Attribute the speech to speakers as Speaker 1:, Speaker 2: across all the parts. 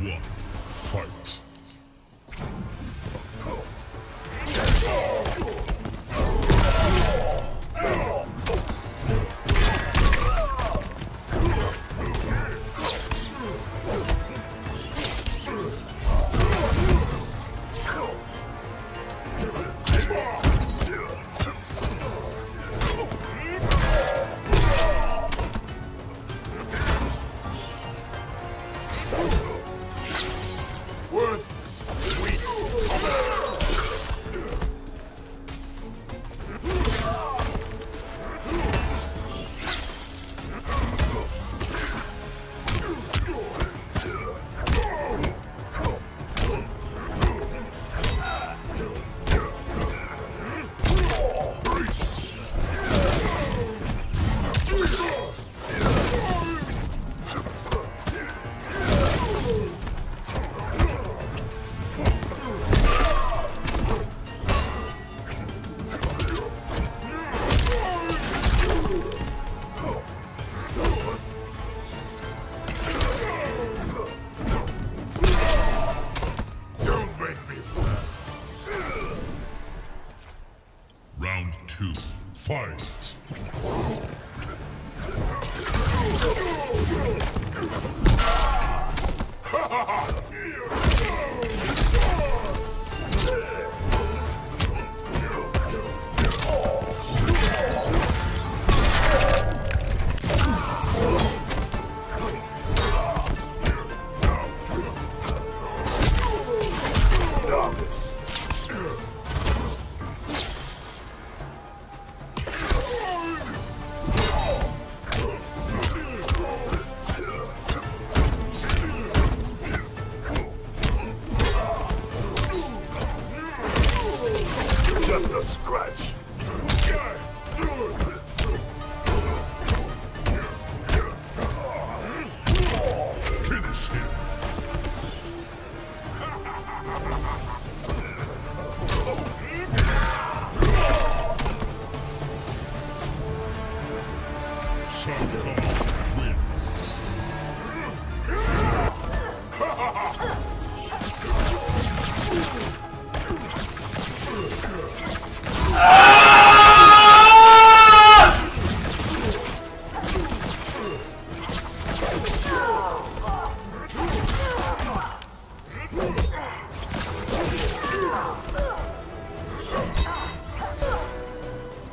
Speaker 1: one, fight. two, fight!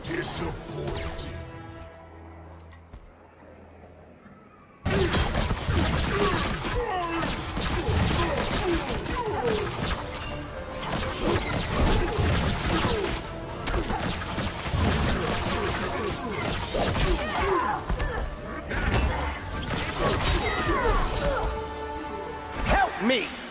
Speaker 1: Disappointing. me.